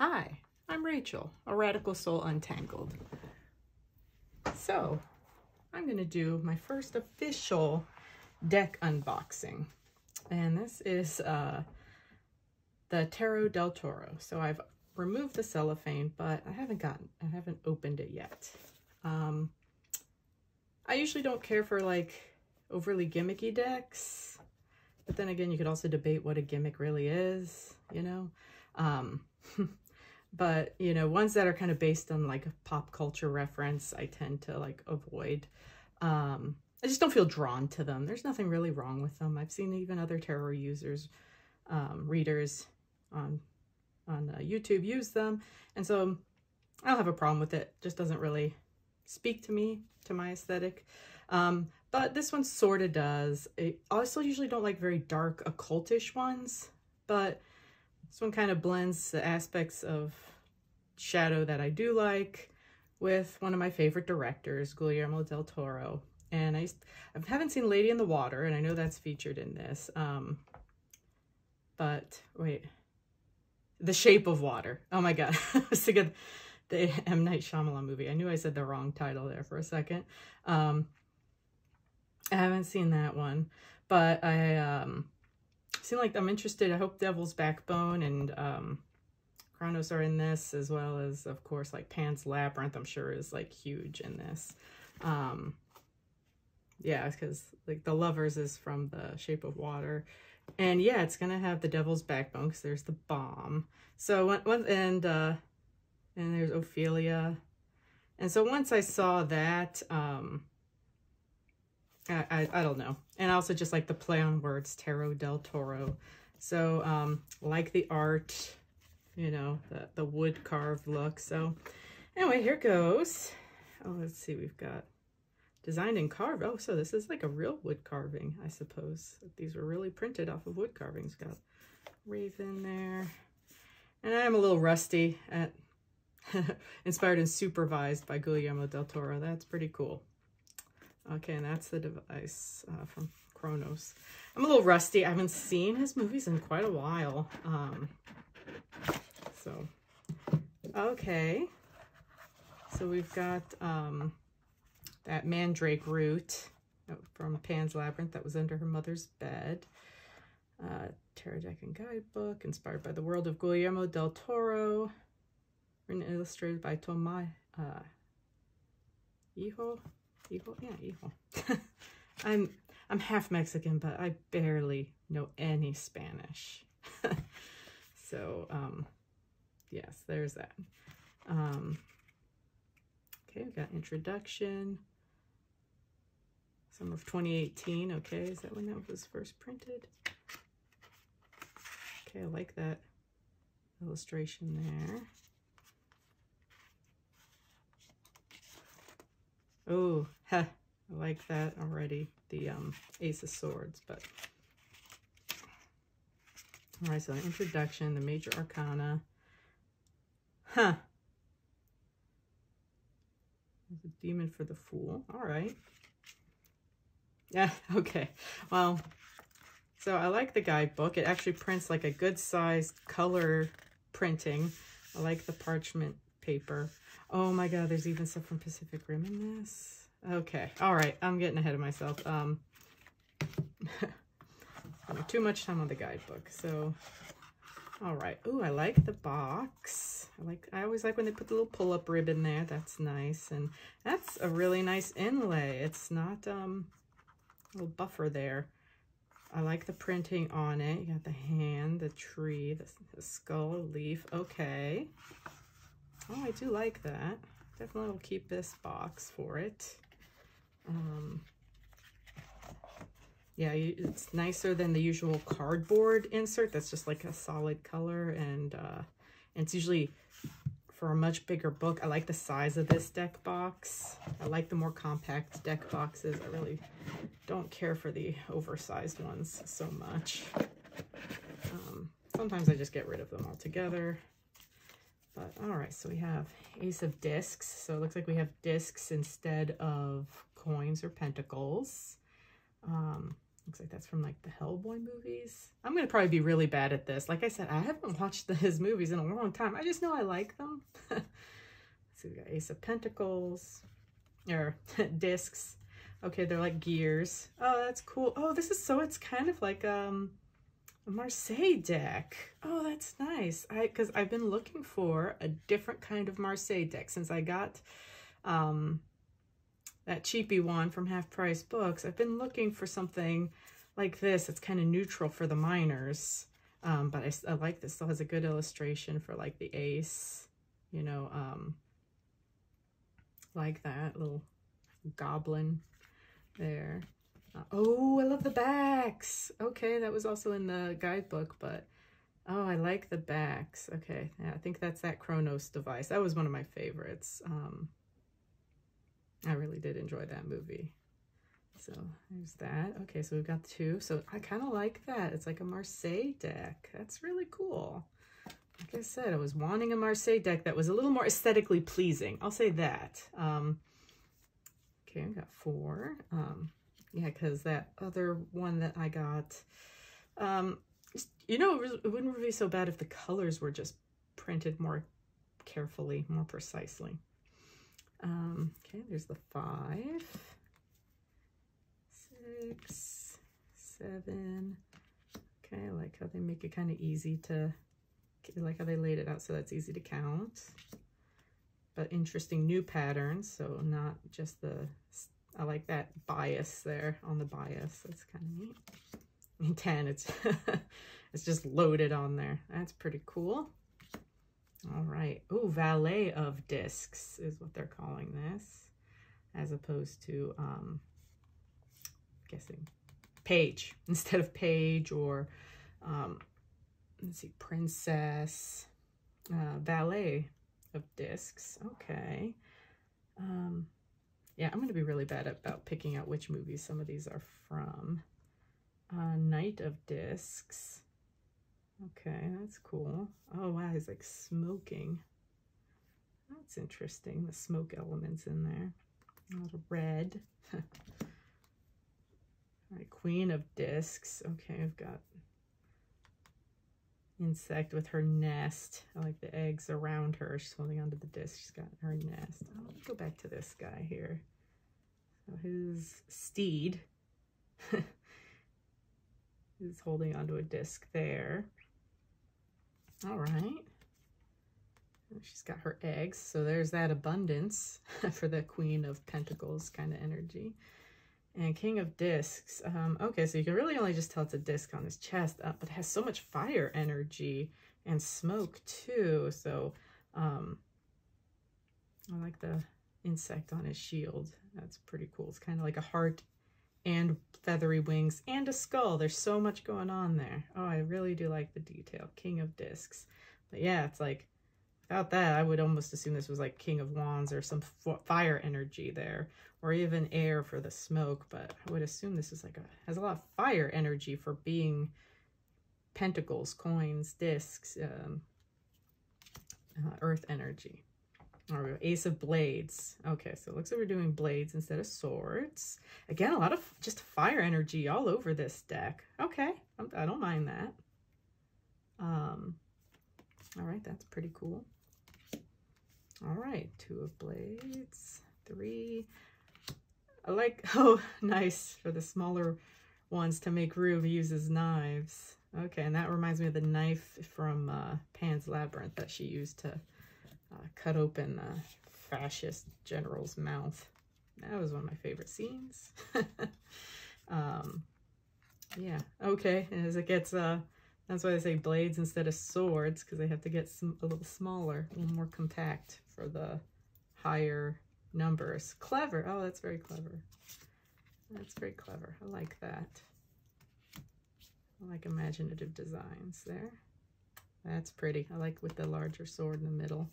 Hi, I'm Rachel, a Radical Soul Untangled. So, I'm going to do my first official deck unboxing. And this is uh, the Tarot del Toro. So I've removed the cellophane, but I haven't gotten, I haven't opened it yet. Um, I usually don't care for like overly gimmicky decks, but then again, you could also debate what a gimmick really is, you know? Um, but you know ones that are kind of based on like a pop culture reference i tend to like avoid. Um i just don't feel drawn to them. There's nothing really wrong with them. I've seen even other tarot users um readers on on uh, youtube use them. And so i don't have a problem with it. Just doesn't really speak to me to my aesthetic. Um but this one sort of does I also usually don't like very dark occultish ones but this one kind of blends the aspects of shadow that I do like with one of my favorite directors, Guillermo del Toro. And I, I haven't seen Lady in the Water, and I know that's featured in this. Um, but wait, The Shape of Water. Oh my God, I was thinking the M. Night Shyamalan movie. I knew I said the wrong title there for a second. Um, I haven't seen that one, but I um, seem like I'm interested. I hope Devil's Backbone and um, Cronos are in this, as well as, of course, like Pan's Labyrinth, I'm sure is like huge in this. Um, yeah, because like The Lovers is from The Shape of Water. And yeah, it's going to have the Devil's Backbone because there's the bomb. So, one, and, uh, and there's Ophelia. And so once I saw that, um, I, I, I don't know. And also just like the play on words, Tarot del Toro. So um, like the art, you know, the, the wood carved look. So anyway, here goes. Oh, let's see, we've got designed and carved. Oh, so this is like a real wood carving, I suppose. These were really printed off of wood carvings. Got raven there. And I'm a little rusty at inspired and supervised by Guillermo del Toro. That's pretty cool. Okay, and that's the device uh, from Cronos. I'm a little rusty. I haven't seen his movies in quite a while. Um, so, okay. So we've got um, that mandrake root from Pan's Labyrinth that was under her mother's bed. Uh, and Guidebook, inspired by the world of Guillermo del Toro. Written and illustrated by Tomás uh. Hijo? Yeah, Hijo. I'm I'm half Mexican, but I barely know any Spanish. so, um, yes, there's that. Um, okay, we've got introduction. Summer of 2018. Okay, is that when that was first printed? Okay, I like that illustration there. Oh, I like that already, the um, Ace of Swords, but... All right, so introduction, the major arcana. Huh. There's a demon for the fool. All right. Yeah, okay. Well, so I like the guidebook. It actually prints like a good sized color printing. I like the parchment paper. Oh my god, there's even stuff from Pacific Rim in this. Okay, all right, I'm getting ahead of myself. Um, too much time on the guidebook. So, all right. Ooh, I like the box. I like. I always like when they put the little pull-up ribbon there. That's nice, and that's a really nice inlay. It's not um, a little buffer there. I like the printing on it. You got the hand, the tree, the, the skull, leaf. Okay. Oh, I do like that. Definitely will keep this box for it. Um, yeah, it's nicer than the usual cardboard insert. That's just like a solid color. And, uh, and it's usually for a much bigger book. I like the size of this deck box. I like the more compact deck boxes. I really don't care for the oversized ones so much. Um, sometimes I just get rid of them altogether. But all right, so we have Ace of Discs. So it looks like we have discs instead of coins or pentacles. Um, Looks like that's from like the Hellboy movies. I'm going to probably be really bad at this. Like I said, I haven't watched the, his movies in a long time. I just know I like them. see, we got Ace of Pentacles, or discs. Okay, they're like gears. Oh, that's cool. Oh, this is so, it's kind of like um, a Marseille deck. Oh, that's nice. I Because I've been looking for a different kind of Marseille deck since I got um, that cheapy one from Half Price Books. I've been looking for something like this. It's kind of neutral for the minors. Um, but I, I like this. Still has a good illustration for like the ace, you know, um, like that little goblin there. Uh, oh, I love the backs. Okay, that was also in the guidebook, but oh, I like the backs. Okay, yeah, I think that's that Cronos device. That was one of my favorites. Um, I really did enjoy that movie. So there's that. Okay, so we've got two. So I kind of like that. It's like a Marseille deck. That's really cool. Like I said, I was wanting a Marseille deck that was a little more aesthetically pleasing. I'll say that. Um, okay, I got four. Um, yeah, because that other one that I got, um, you know, it wouldn't be so bad if the colors were just printed more carefully, more precisely. Um, okay, there's the five, six, seven. Okay, I like how they make it kind of easy to, I like how they laid it out so that's easy to count. But interesting new patterns, so not just the, I like that bias there on the bias. That's kind of neat. And 10, it's, it's just loaded on there. That's pretty cool. All right. Oh, valet of discs is what they're calling this, as opposed to, um, guessing, page instead of page or, um, let's see, princess, uh, valet of discs. Okay. Um, yeah, I'm going to be really bad about picking out which movies some of these are from. Uh, Knight of Discs. Okay, that's cool. Oh, wow, he's like smoking. That's interesting, the smoke elements in there. A little red. All right, Queen of Discs. Okay, I've got insect with her nest. I like the eggs around her. She's holding onto the disc. She's got her nest. Oh, let me go back to this guy here. So his steed is holding onto a disc there. All right. She's got her eggs, so there's that abundance for the Queen of Pentacles kind of energy. And King of Discs. Um, okay, so you can really only just tell it's a disc on his chest, uh, but it has so much fire energy and smoke too. So um, I like the insect on his shield. That's pretty cool. It's kind of like a heart and feathery wings and a skull. There's so much going on there. Oh, I really do like the detail. King of Discs. But yeah, it's like, without that, I would almost assume this was like King of Wands or some fire energy there, or even air for the smoke. But I would assume this is like a, has a lot of fire energy for being pentacles, coins, discs, um, uh, earth energy. Go. Ace of Blades. Okay, so it looks like we're doing blades instead of swords. Again, a lot of just fire energy all over this deck. Okay, I don't mind that. Um, all right, that's pretty cool. All right, two of blades, three. I like, oh, nice for the smaller ones to make room, he uses knives. Okay, and that reminds me of the knife from uh, Pan's Labyrinth that she used to uh, cut open the fascist general's mouth. That was one of my favorite scenes. um, yeah, okay, as it gets, uh, that's why I say blades instead of swords, because they have to get some, a little smaller, a little more compact for the higher numbers. Clever. Oh, that's very clever. That's very clever. I like that. I like imaginative designs there. That's pretty. I like with the larger sword in the middle.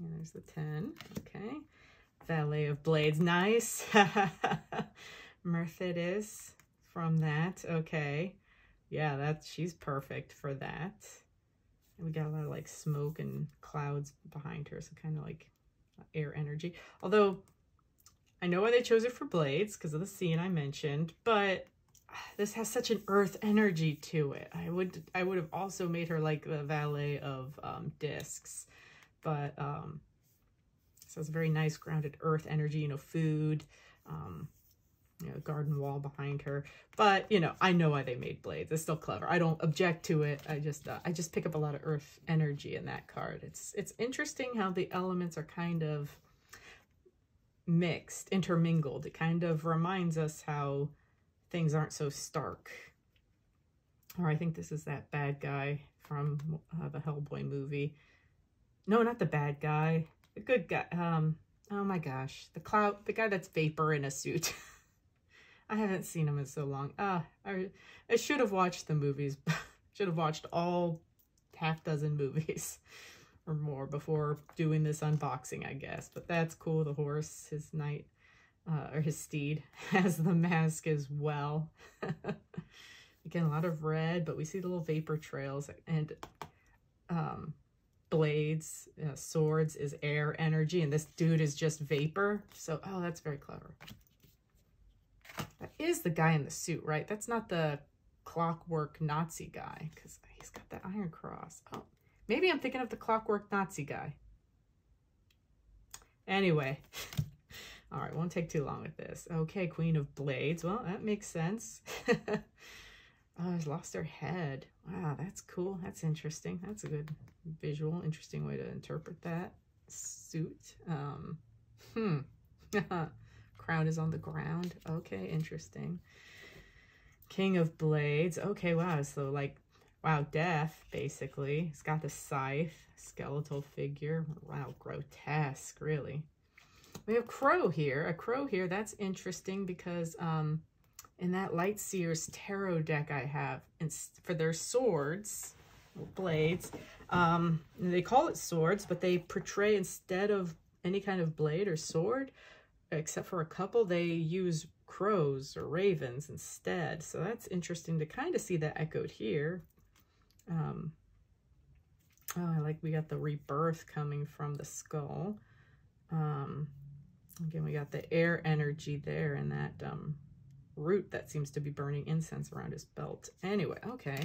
There's the 10. Okay. Valet of Blades. Nice. Mercedes from that. Okay. Yeah, that's she's perfect for that. And we got a lot of like smoke and clouds behind her, so kind of like air energy. Although I know why they chose it for blades because of the scene I mentioned, but this has such an earth energy to it. I would I would have also made her like the valet of um, discs, but um, so it's very nice grounded earth energy. You know, food, um, you know, garden wall behind her. But you know, I know why they made blades. It's still clever. I don't object to it. I just uh, I just pick up a lot of earth energy in that card. It's it's interesting how the elements are kind of mixed, intermingled. It kind of reminds us how things aren't so stark. Or I think this is that bad guy from uh, the Hellboy movie. No, not the bad guy. The good guy. Um, oh my gosh. The cloud, the guy that's vapor in a suit. I haven't seen him in so long. Ah, I, I should have watched the movies. should have watched all half dozen movies or more before doing this unboxing, I guess. But that's cool. The horse, his knight, uh, or his steed, has the mask as well. Again, a lot of red, but we see the little vapor trails and um, blades, uh, swords is air energy, and this dude is just vapor. So, oh, that's very clever. That is the guy in the suit, right? That's not the clockwork Nazi guy, because he's got the iron cross. Oh, Maybe I'm thinking of the clockwork Nazi guy. Anyway, all right, won't take too long with this. Okay, Queen of Blades. Well, that makes sense. oh, she's lost her head. Wow, that's cool. That's interesting. That's a good visual, interesting way to interpret that. Suit. Um, hmm. Crown is on the ground. Okay, interesting. King of Blades. Okay, wow. So, like, Wow, death, basically. He's got the scythe, skeletal figure. Wow, grotesque, really. We have Crow here. A Crow here, that's interesting because um, in that Light Seers tarot deck I have, and for their swords, blades, um, they call it swords, but they portray instead of any kind of blade or sword, except for a couple, they use crows or ravens instead. So that's interesting to kind of see that echoed here. Um, oh, I like we got the rebirth coming from the skull. Um, again, we got the air energy there and that um, root that seems to be burning incense around his belt. Anyway, okay.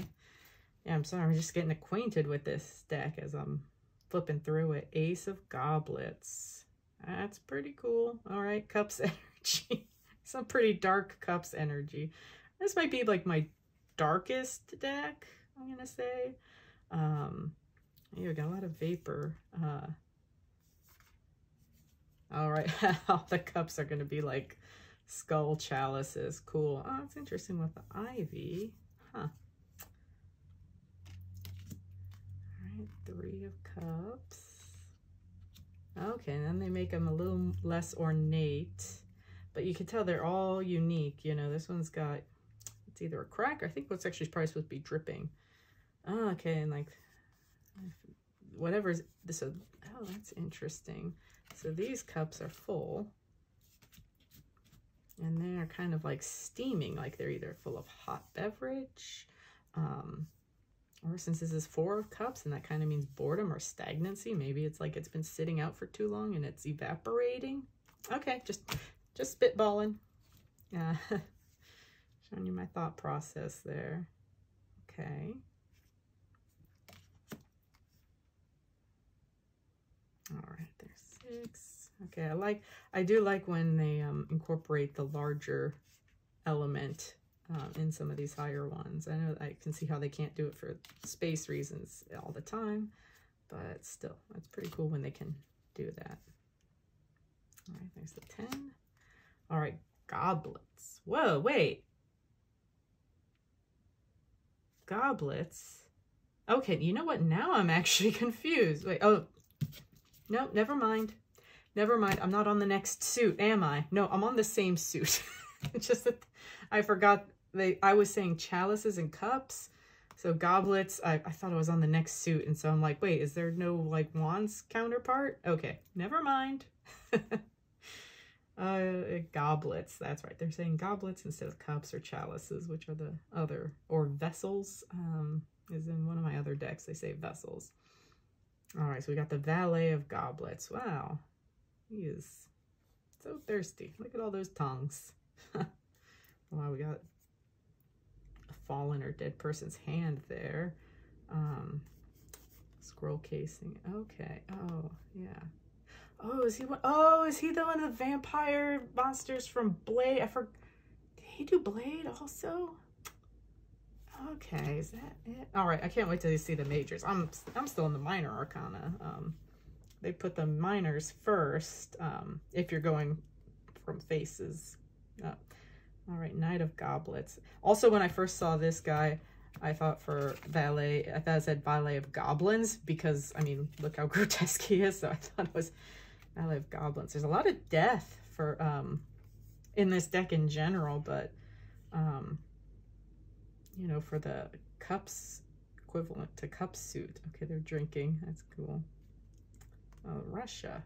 Yeah, I'm sorry. I'm just getting acquainted with this deck as I'm flipping through it. Ace of Goblets. That's pretty cool. All right, Cups energy. Some pretty dark Cups energy. This might be like my darkest deck. I'm going to say. Um, you got a lot of vapor. Uh, all right, all the cups are going to be like skull chalices. Cool. Oh, it's interesting with the ivy. Huh. All right, three of cups. Okay, and then they make them a little less ornate, but you can tell they're all unique. You know, this one's got, it's either a crack, I think what's actually probably supposed to be dripping. Oh, okay, and like whatever's this. Oh, that's interesting. So these cups are full, and they're kind of like steaming, like they're either full of hot beverage, um, or since this is four of cups, and that kind of means boredom or stagnancy. Maybe it's like it's been sitting out for too long and it's evaporating. Okay, just just spitballing. Yeah, showing you my thought process there. Okay. All right, there's six. Okay, I like, I do like when they um, incorporate the larger element um, in some of these higher ones. I know I can see how they can't do it for space reasons all the time, but still, it's pretty cool when they can do that. All right, there's the 10. All right, goblets. Whoa, wait. Goblets. Okay, you know what? Now I'm actually confused. Wait, oh, no, never mind. Never mind. I'm not on the next suit, am I? No, I'm on the same suit. it's just that I forgot they I was saying chalices and cups. So goblets, I, I thought I was on the next suit. And so I'm like, wait, is there no like wands counterpart? Okay, never mind. uh, goblets, that's right. They're saying goblets instead of cups or chalices, which are the other, or vessels, um, is in one of my other decks. They say vessels. All right, so we got the Valet of Goblets. Wow, he is So thirsty. Look at all those tongues. wow, we got a fallen or dead person's hand there. Um, scroll casing. Okay. Oh, yeah. Oh, is he one? Oh, is he the one of the vampire monsters from Blade? I forgot. Did he do Blade also? Okay, is that it? All right, I can't wait till you see the majors. I'm I'm still in the minor arcana. Um, they put the minors first um, if you're going from faces up. All right, Knight of Goblets. Also, when I first saw this guy, I thought for valet, I thought it said valet of goblins because, I mean, look how grotesque he is. So I thought it was ballet of goblins. There's a lot of death for um, in this deck in general, but, um, you know, for the cups equivalent to cup suit. Okay, they're drinking. That's cool. Oh, Russia.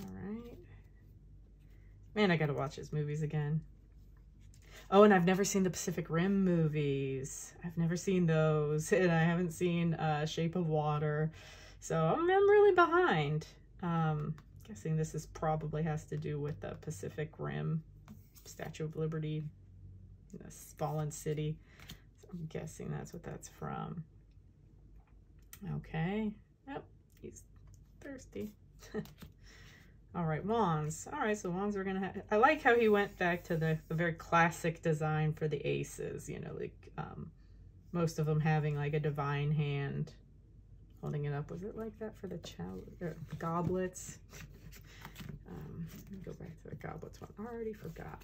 All right. Man, I gotta watch his movies again. Oh, and I've never seen the Pacific Rim movies. I've never seen those. And I haven't seen uh, Shape of Water. So I'm, I'm really behind. Um, guessing this is probably has to do with the Pacific Rim, Statue of Liberty, the Fallen City. So I'm guessing that's what that's from. Okay. He's thirsty. All right, wands. All right, so wands are going to have... I like how he went back to the, the very classic design for the aces, you know, like um, most of them having like a divine hand holding it up. Was it like that for the er, goblets? Um, go back to the goblets one. I already forgot.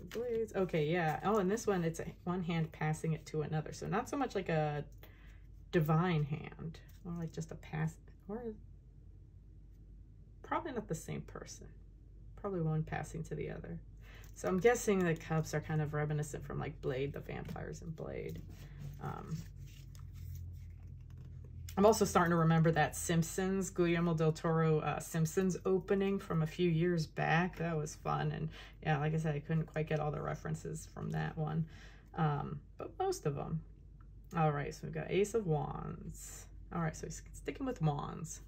Blades. Okay, yeah. Oh, and this one, it's one hand passing it to another. So not so much like a divine hand or like just a pass, or probably not the same person. Probably one passing to the other. So I'm guessing the cups are kind of reminiscent from like Blade, the vampires in Blade. Um, I'm also starting to remember that Simpsons, Guillermo del Toro uh, Simpsons opening from a few years back. That was fun. And yeah, like I said, I couldn't quite get all the references from that one. Um, but most of them. All right, so we've got Ace of Wands. All right, so he's sticking with wands.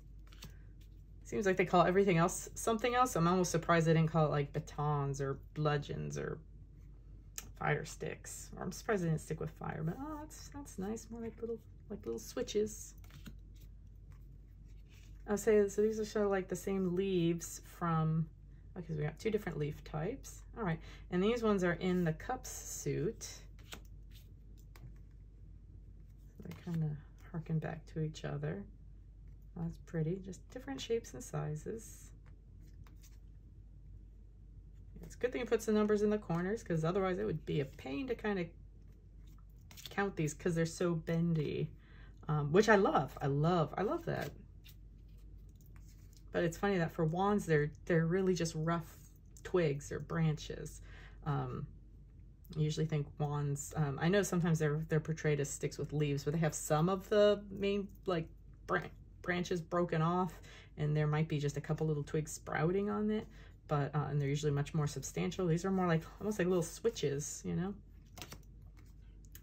Seems like they call everything else something else. I'm almost surprised they didn't call it like batons or bludgeons or fire sticks. Or I'm surprised they didn't stick with fire, but oh, that's that's nice. More like little like little switches. I'll say so. These are sort of like the same leaves from. Okay, so we got two different leaf types. All right, and these ones are in the cups suit. So they kind of harken back to each other. That's pretty, just different shapes and sizes. It's a good thing it puts the numbers in the corners because otherwise it would be a pain to kind of count these because they're so bendy, um, which I love. I love, I love that. But it's funny that for wands, they're, they're really just rough twigs or branches. Um, I usually think wands, um, I know sometimes they're they're portrayed as sticks with leaves, but they have some of the main like branches broken off and there might be just a couple little twigs sprouting on it, but uh, and they're usually much more substantial. These are more like almost like little switches, you know?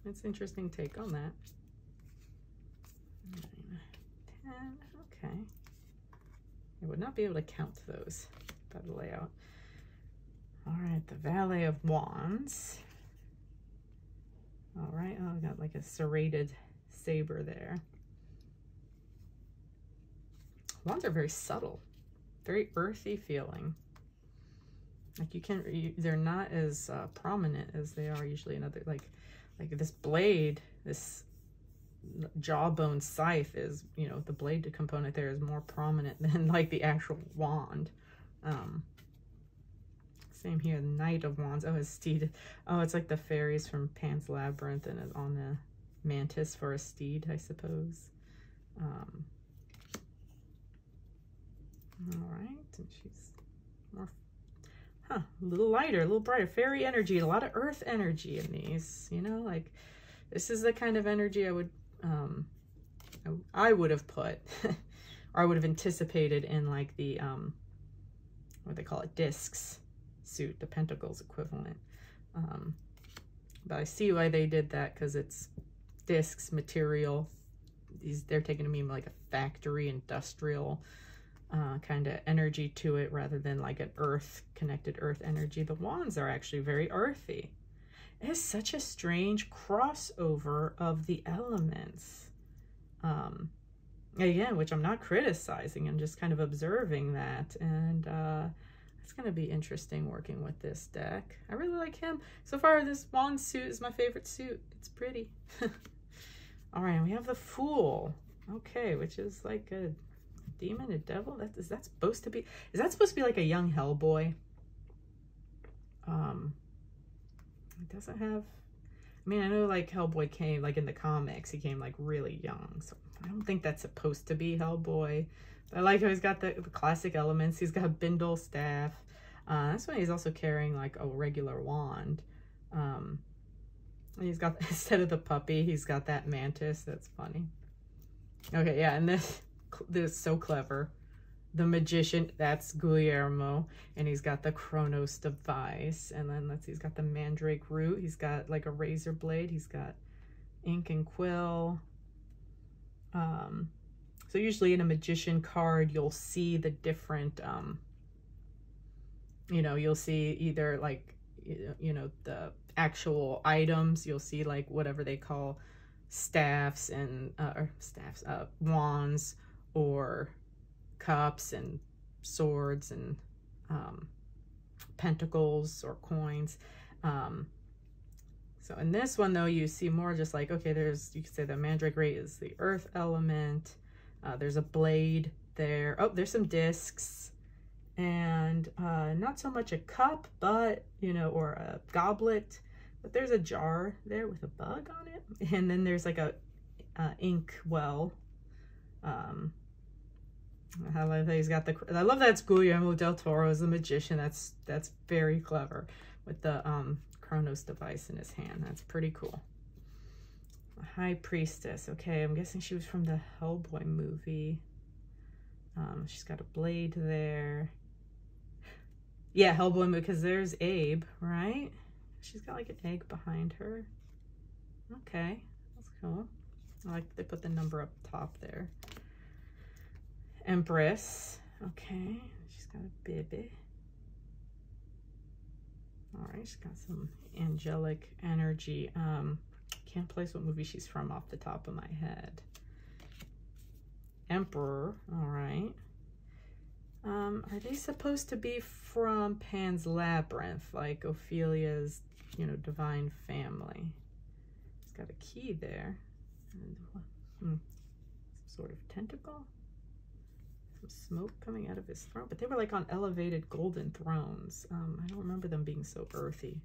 It's interesting take on that. Nine, 10, okay. I would not be able to count those by the layout. All right, the Valet of Wands. All right, oh, I got like a serrated saber there. Wands are very subtle, very earthy feeling. Like you can, you, they're not as uh, prominent as they are usually in other, like, like this blade, this jawbone scythe is, you know, the blade component there is more prominent than like the actual wand. Um, same here, Knight of Wands. Oh, his steed. Oh, it's like the fairies from Pan's Labyrinth and on the mantis for a steed, I suppose. Um, all right, and she's more, huh, a little lighter, a little brighter. Fairy energy, a lot of earth energy in these, you know, like this is the kind of energy I would, um, I would have put, or I would have anticipated in like the, um, what they call it, discs suit, the Pentacles equivalent. Um, but I see why they did that because it's discs, material, these they're taking to mean like a factory industrial uh, kind of energy to it rather than like an earth connected earth energy. The wands are actually very earthy. It's such a strange crossover of the elements. Um, again, which I'm not criticizing, I'm just kind of observing that. And uh, it's going to be interesting working with this deck. I really like him. So far, this wand suit is my favorite suit. It's pretty. All right, we have the Fool. Okay, which is like a demon, a devil. That is that supposed to be? Is that supposed to be like a young Hellboy? Um, it doesn't have. I mean, I know like Hellboy came like in the comics. He came like really young, so I don't think that's supposed to be Hellboy. But I like how he's got the, the classic elements. He's got Bindle staff. Uh, that's he's also carrying like a regular wand. Um, he's got instead of the puppy, he's got that mantis. That's funny. Okay, yeah, and this this is so clever. The magician, that's Guillermo, and he's got the Cronos device, and then let's see, he's got the Mandrake root. He's got like a razor blade. He's got ink and quill. Um, so usually in a magician card, you'll see the different, um, you know, you'll see either like, you know, the actual items. You'll see like whatever they call staffs and, uh, or staffs, uh, wands or cups and swords and um, pentacles or coins. Um, so in this one, though, you see more just like, okay, there's, you could say the mandrake ray is the earth element. Uh, there's a blade there. Oh, there's some discs and uh, not so much a cup, but, you know, or a goblet, but there's a jar there with a bug on it. And then there's like a uh, ink well. Um, I love that he's got the, I love that it's Guillermo del Toro as the magician. That's, that's very clever with the um, Cronos device in his hand. That's pretty cool. High Priestess. Okay, I'm guessing she was from the Hellboy movie. Um, she's got a blade there. Yeah, Hellboy because there's Abe, right? She's got like an egg behind her. Okay, that's cool. I like they put the number up top there. Empress. Okay, she's got a baby. All right, she's got some angelic energy. Um, can't place what movie she's from off the top of my head. Emperor, all right. Um, are they supposed to be from Pan's Labyrinth, like Ophelia's, you know, divine family? It's got a key there. And, hmm, some sort of tentacle? Some smoke coming out of his throat. But they were like on elevated golden thrones. Um, I don't remember them being so earthy.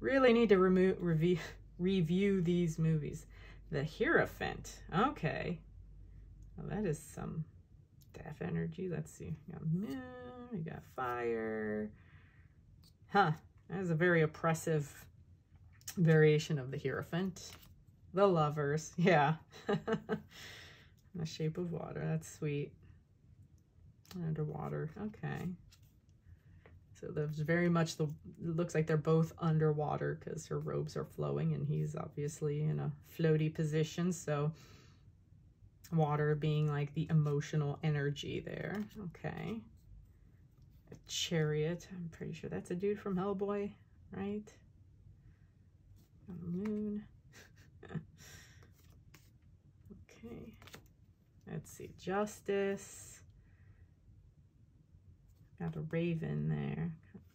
Really need to remove review review these movies. The Hierophant. Okay. Well, that is some death energy. Let's see. We got moon, got fire. Huh. That is a very oppressive variation of the Hierophant. The Lovers. Yeah. the Shape of Water. That's sweet. Underwater. Okay. So there's very much the, looks like they're both underwater because her robes are flowing and he's obviously in a floaty position. So water being like the emotional energy there. Okay. A chariot. I'm pretty sure that's a dude from Hellboy, right? On the moon. okay. Let's see. Justice. Got a raven there.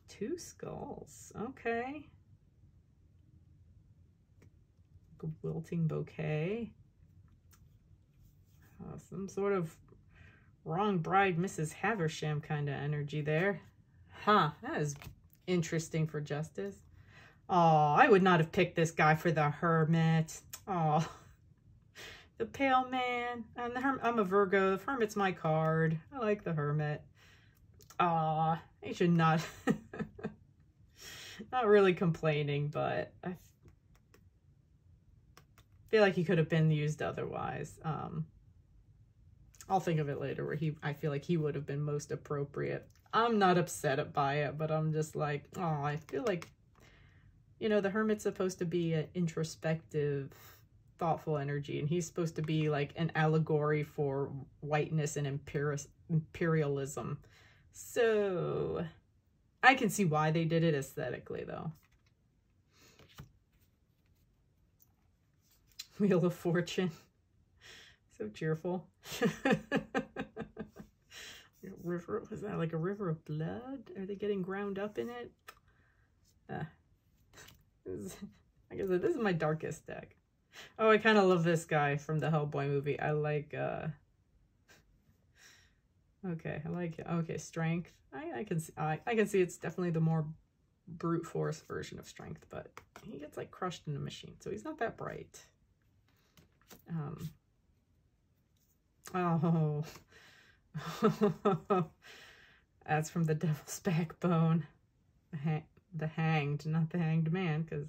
Two skulls. Okay. a wilting bouquet. Uh, some sort of wrong bride Mrs. Haversham kind of energy there. Huh, that is interesting for Justice. Oh, I would not have picked this guy for the Hermit. Oh, the Pale Man. And the I'm a Virgo. The Hermit's my card. I like the Hermit. Aw, I should not. not really complaining, but I feel like he could have been used otherwise. Um, I'll think of it later where he, I feel like he would have been most appropriate. I'm not upset by it, but I'm just like, oh, I feel like, you know, the Hermit's supposed to be an introspective thoughtful energy, and he's supposed to be like an allegory for whiteness and imperialism. So I can see why they did it aesthetically, though. Wheel of Fortune. So cheerful. river, was that like a river of blood? Are they getting ground up in it? Uh, like I said, this is my darkest deck. Oh, I kind of love this guy from the Hellboy movie. I like, uh... Okay, I like it. Okay, strength. I, I can see, I, I can see it's definitely the more brute force version of strength, but he gets like crushed in a machine, so he's not that bright. Um, oh, that's from the Devil's Backbone. The, the hanged, not the hanged man, because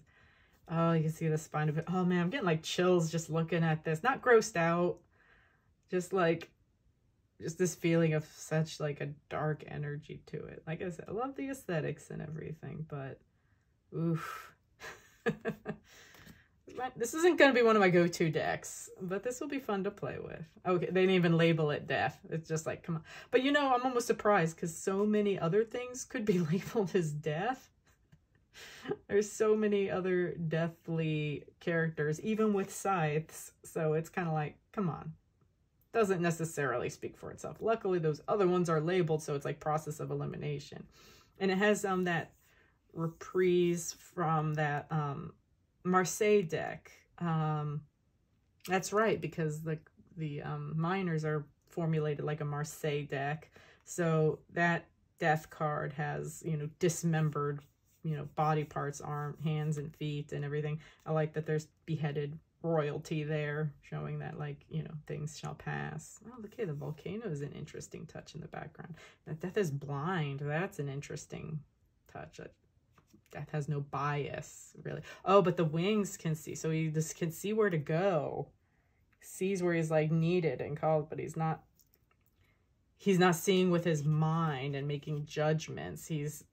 oh, you can see the spine of it. Oh man, I'm getting like chills just looking at this. Not grossed out, just like just this feeling of such like a dark energy to it. Like I said, I love the aesthetics and everything, but oof. this isn't going to be one of my go-to decks, but this will be fun to play with. Okay, they didn't even label it death. It's just like, come on. But you know, I'm almost surprised because so many other things could be labeled as death. There's so many other deathly characters, even with scythes. So it's kind of like, come on. Doesn't necessarily speak for itself. Luckily, those other ones are labeled, so it's like process of elimination. And it has um that reprise from that um Marseille deck. Um, that's right, because the the um, miners are formulated like a Marseille deck. So that death card has, you know, dismembered, you know, body parts, arm, hands and feet and everything. I like that there's beheaded royalty there, showing that, like, you know, things shall pass. Oh, look at the volcano is an interesting touch in the background. That death is blind. That's an interesting touch. That Death has no bias, really. Oh, but the wings can see. So he just can see where to go. Sees where he's like needed and called, but he's not he's not seeing with his mind and making judgments. He's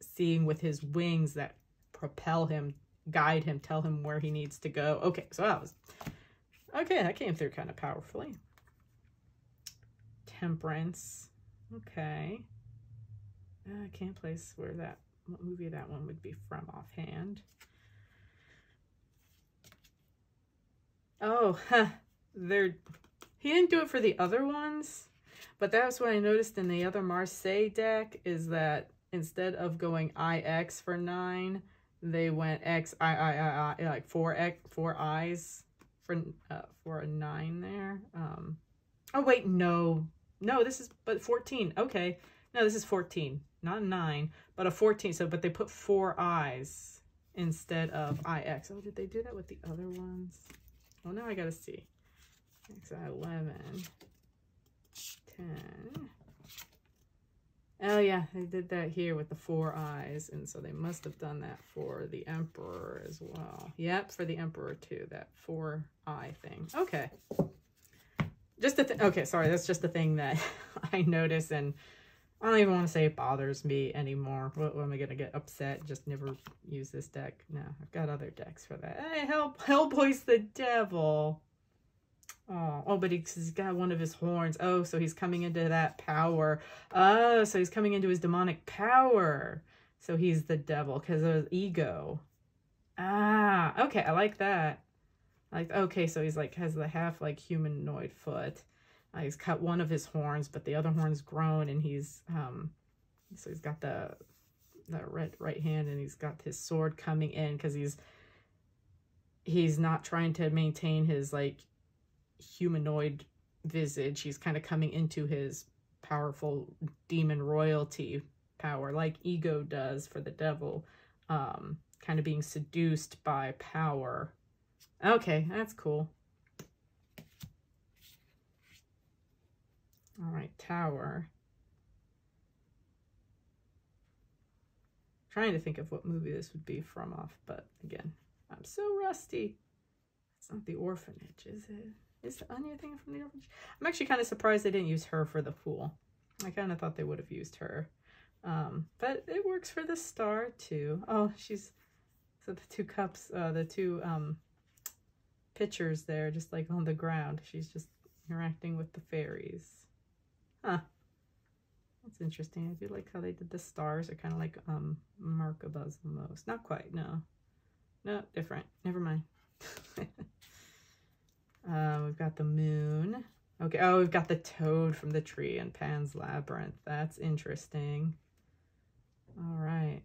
seeing with his wings that propel him, guide him, tell him where he needs to go. Okay, so that was okay, that came through kind of powerfully. Temperance. Okay. Uh, I can't place where that what movie that one would be from offhand. Oh, huh. They're, he didn't do it for the other ones, but that's what I noticed in the other Marseille deck is that instead of going IX for 9, they went X, I, I, I, I like 4 X, 4 I's for, uh, for a 9 there. Um, oh, wait, no. No, this is, but 14. Okay. No, this is 14, not 9 but a 14. So, but they put four I's instead of IX. Oh, did they do that with the other ones? Oh, now I got to see. XI 11, 10. Oh, yeah, they did that here with the four eyes, and so they must have done that for the Emperor as well. Yep, for the Emperor too, that four eye thing. Okay. Just the thing. Okay, sorry, that's just the thing that I notice and I don't even want to say it bothers me anymore. What, what am I going to get upset? Just never use this deck. No, I've got other decks for that. Hey, help, Hellboy's the devil. Oh, oh, but he's got one of his horns. Oh, so he's coming into that power. Oh, so he's coming into his demonic power. So he's the devil because of his ego. Ah, okay, I like that. Like, okay, so he's like, has the half like humanoid foot. Uh, he's cut one of his horns, but the other horn's grown, and he's um, so he's got the the right right hand, and he's got his sword coming in because he's he's not trying to maintain his like humanoid visage. He's kind of coming into his powerful demon royalty power, like ego does for the devil. Um, kind of being seduced by power. Okay, that's cool. All right, tower. Trying to think of what movie this would be from off, but again, I'm so rusty. It's not the orphanage, is it? Is Anya thing from the orphanage? I'm actually kind of surprised they didn't use her for the fool. I kind of thought they would have used her. Um, but it works for the star too. Oh, she's, so the two cups, uh, the two um, pictures there, just like on the ground. She's just interacting with the fairies. Huh. That's interesting. I do like how they did the stars. They're kind of like um Merkabah's almost. Not quite, no. No, different. Never mind. uh, we've got the moon. Okay, oh, we've got the toad from the tree in Pan's Labyrinth. That's interesting. All right.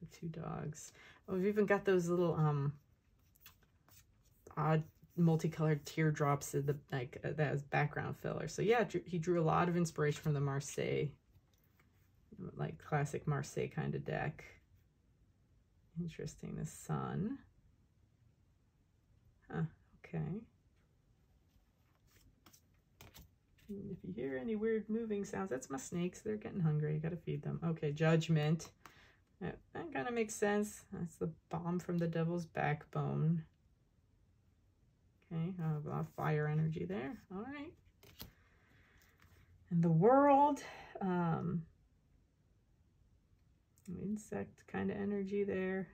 The two dogs. Oh, we've even got those little um odd multicolored teardrops in the like uh, that as background filler. So yeah, he drew a lot of inspiration from the Marseille, like classic Marseille kind of deck. Interesting. The sun. Huh, okay. If you hear any weird moving sounds, that's my snakes. They're getting hungry. You got to feed them. Okay, judgment. That, kind of makes sense. That's the bomb from the devil's backbone. Okay, a lot of fire energy there. All right. And the world, um, insect kind of energy there.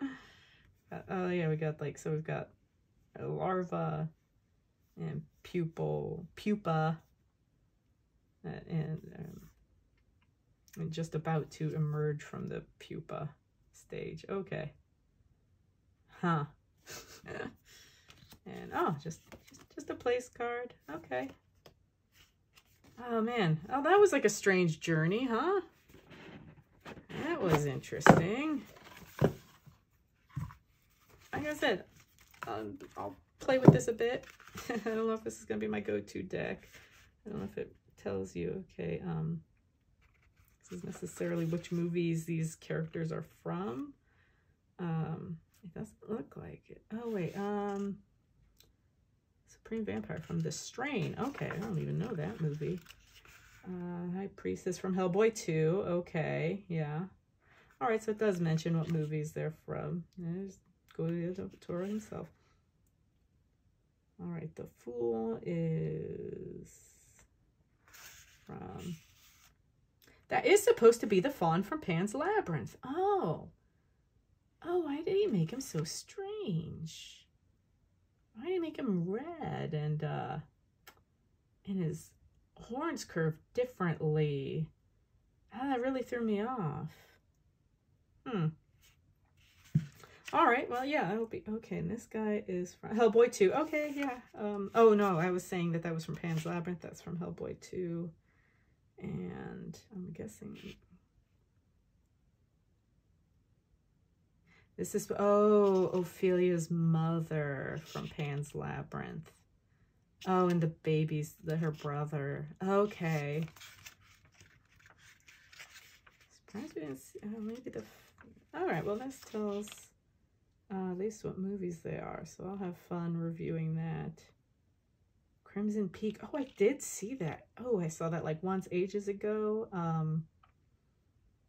uh, oh yeah, we got like, so we've got larva and pupil, pupa, uh, and, um, and just about to emerge from the pupa stage. Okay. Huh. And oh, just, just, just a place card. Okay. Oh man. Oh, that was like a strange journey, huh? That was interesting. Like I said, um, I'll play with this a bit. I don't know if this is going to be my go-to deck. I don't know if it tells you. Okay, um, this is necessarily which movies these characters are from. Um, it doesn't look like it. Oh, wait. Um, Supreme Vampire from The Strain. Okay, I don't even know that movie. Uh, High Priestess from Hellboy 2. Okay, yeah. All right, so it does mention what movies they're from. There's Guillermo del Toro himself. All right, The Fool is from... That is supposed to be the faun from Pan's Labyrinth. Oh. Oh, why did he make him so strange? why did he make him red and uh and his horns curved differently? Oh, that really threw me off. Hmm. All right, well, yeah, I'll be okay. And this guy is from Hellboy 2. Okay, yeah. Um. Oh, no, I was saying that that was from Pan's Labyrinth. That's from Hellboy 2. And I'm guessing This is, oh, Ofelia's mother from Pan's Labyrinth. Oh, and the baby's the, her brother. Okay. Surprised we didn't see, oh, maybe the, all right, well, this tells uh, at least what movies they are, so I'll have fun reviewing that. Crimson Peak. Oh, I did see that. Oh, I saw that like once ages ago. Um,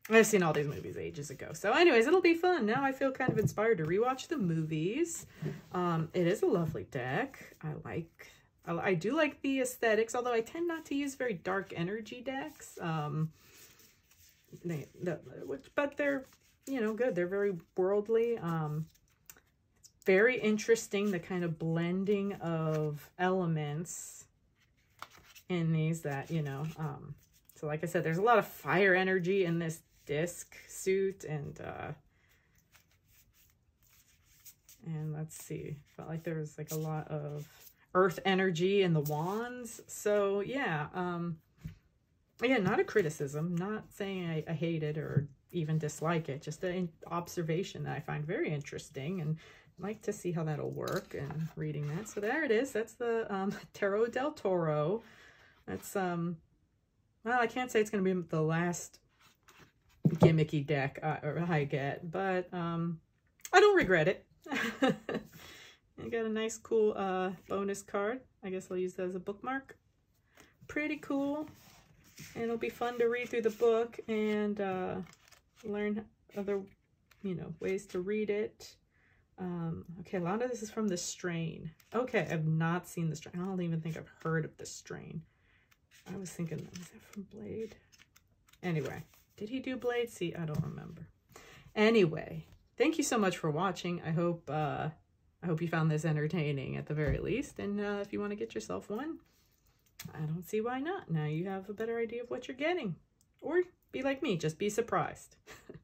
I've seen all these movies ages ago. So anyways, it'll be fun. Now I feel kind of inspired to rewatch the movies. Um, it is a lovely deck. I like, I, I, do like the aesthetics, although I tend not to use very dark energy decks. Um, they, the, which, but they're, you know, good. They're very worldly. Um, very interesting, the kind of blending of elements in these that, you know, um, so like I said, there's a lot of fire energy in this disc suit and uh and let's see felt like there was like a lot of earth energy in the wands. So yeah um again not a criticism not saying I, I hate it or even dislike it just an observation that i find very interesting and like to see how that'll work and reading that so there it is that's the um tarot del toro that's um well i can't say it's going to be the last gimmicky deck I, I get, but um, I don't regret it. I got a nice cool uh, bonus card. I guess I'll use that as a bookmark. Pretty cool. And it'll be fun to read through the book and uh, learn other, you know, ways to read it. Um, okay, a lot of this is from The Strain. Okay, I've not seen The Strain. I don't even think I've heard of The Strain. I was thinking, is that from Blade? Anyway, did he do Blade? See, I don't remember. Anyway, thank you so much for watching. I hope uh, I hope you found this entertaining at the very least. And uh, if you want to get yourself one, I don't see why not. Now you have a better idea of what you're getting. Or be like me, just be surprised.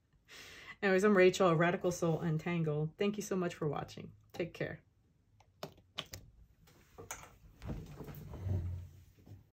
Anyways, I'm Rachel, Radical Soul Untangled. Thank you so much for watching. Take care.